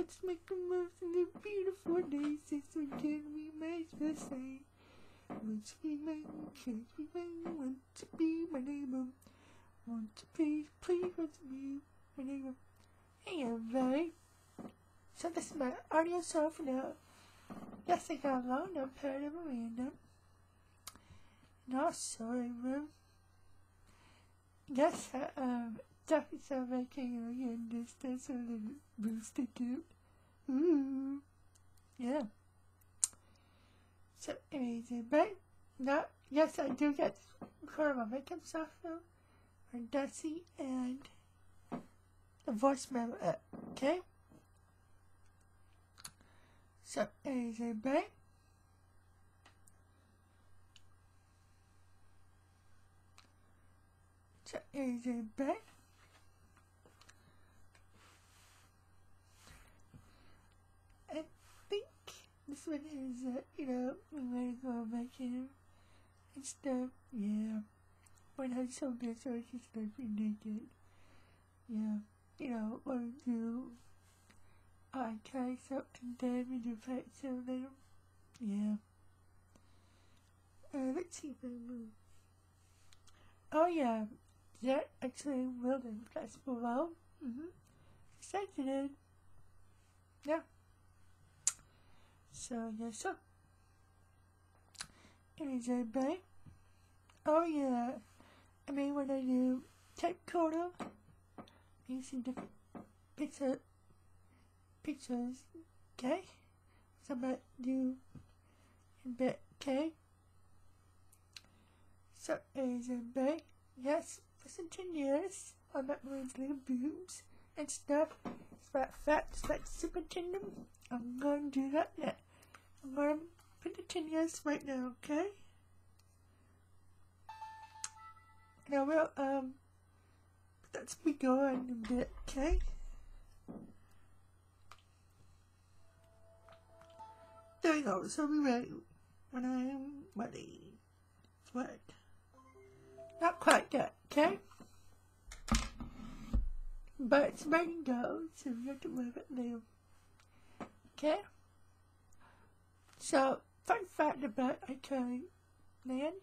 let's make the most of the beautiful days. This weekend we may just say, which we may, kids we may want to be my neighbor. Want to please, please want to be my neighbor. Hey everybody. So this is my audio show for now. Yes, I got along, I'm part of Miranda. And also, um, yes, I, um, sound like I and this, that's a little boosted too. Ooh, yeah. So, amazing, but, no, yes, I do get part of my makeup software for Dusty and the voicemail app, okay? So, amazing, but, so, amazing, but, I think this one is, uh, you know, might as well make him and stuff. Yeah. When I saw this, I was just like naked. Yeah. You know, what we do. Okay, so, and then we do pet so then, yeah. Uh, let's see if I move. Oh, yeah. That actually will. That's below. Mm-hmm. Sensitive. Yeah. So, yes, so. Is everybody? Oh, yeah. I mean, when I do type coda, you see the picture, pictures, okay? So I'm do in bit, okay? So, is everybody? Yes, listen to this. I'm little boobs and stuff. It's about fat, it's super tender. I'm to do that now. I'm put the right now, okay? Now we'll, um, that's me going a bit, okay? There we go, so we're ready. When I'm ready. What? Not quite yet, okay? But it's ready to go, so we have to move it now. Okay? So, fun fact about Italian land,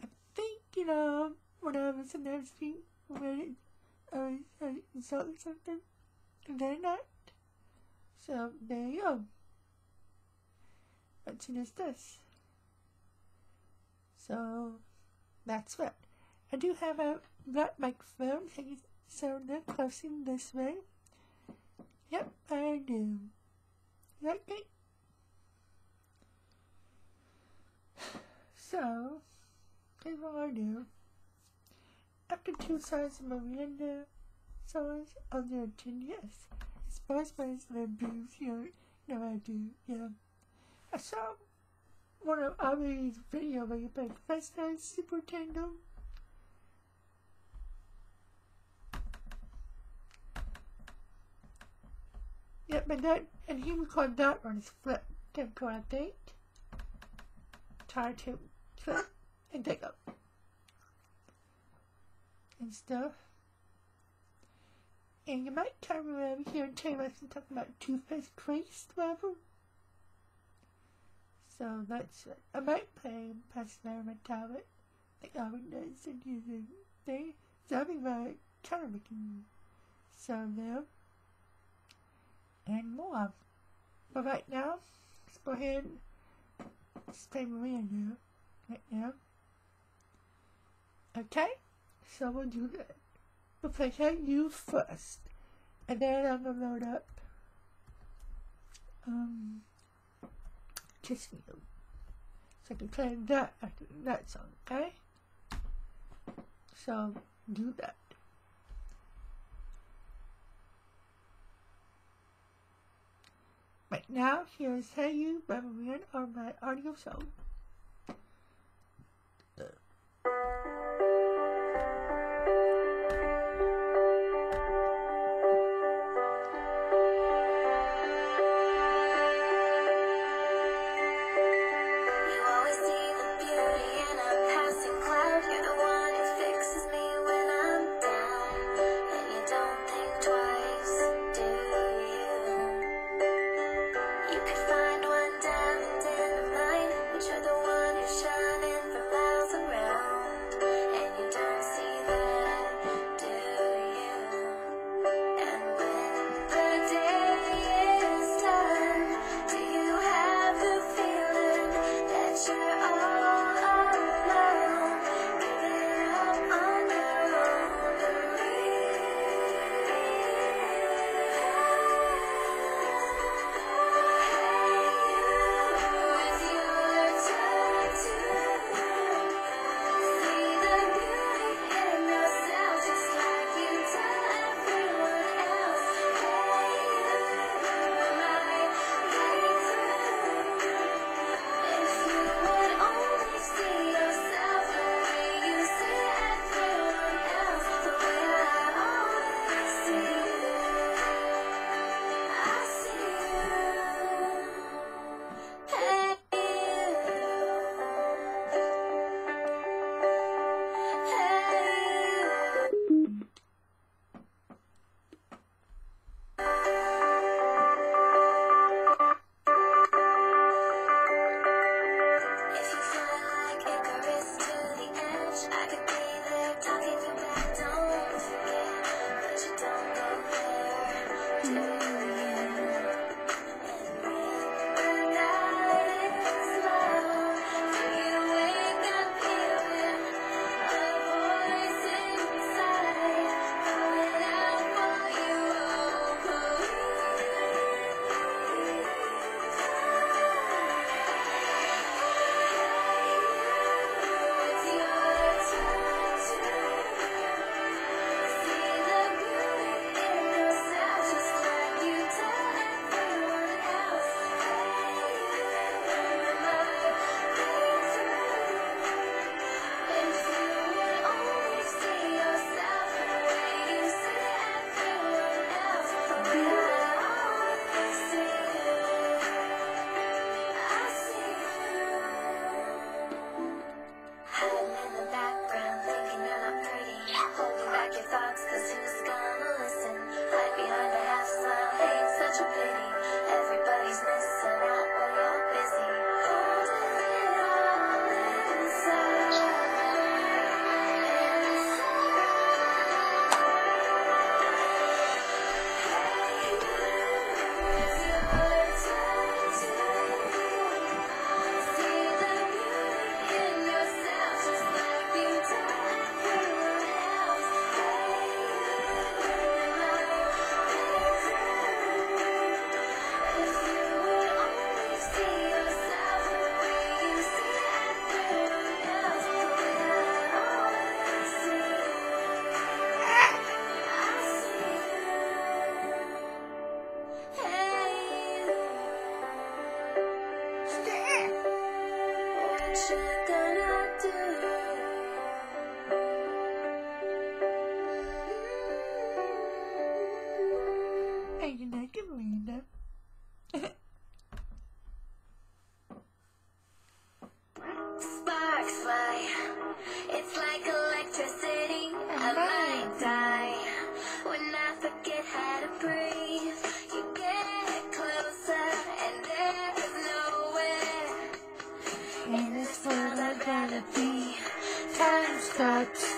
I think, you know, when I was in Epstein, when I was, I was saw something, and they're not. So, there you go. What's in this? So, that's what. I do have a black microphone, so they're closing this way. Yep, I do. Okay. So, here's what I do. After two sides of Miranda songs on their chin, yes. It's both ways their boobs, you know, I do, yeah. I saw one of Avi's video where you played Fast Night Super Tango. Yeah, but that, and he recorded that on his flip camcorder, I think. Try to and take up. And stuff. And you might come over here and tell me some talking about toothpaste paste, whatever. So that's it. I might play past there my tablet. Like Alvin does and using thing. So kind of making sound there and more. But right now, let's go ahead and stay Maria now. Right now. Okay? So we'll do that. We'll You first. And then I'm gonna load up um Kissing You. So I can play that after that song, okay? So do that. Right now, here's Hey You by Marian on my audio show. Thank you. Time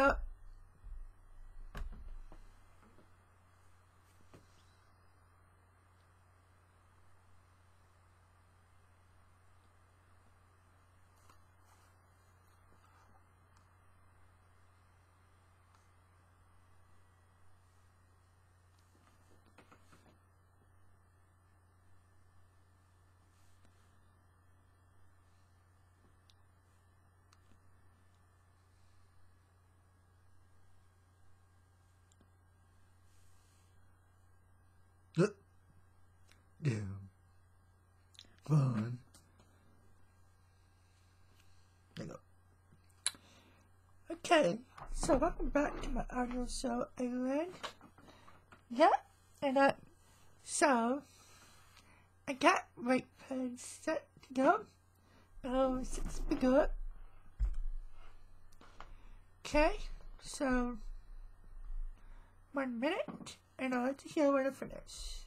up. Down. One. Okay, so welcome back to my audio show, England. Yeah, and uh, so I got right pens set to go. Oh, six be good. Okay, so one minute, and I'll let you hear when I finish.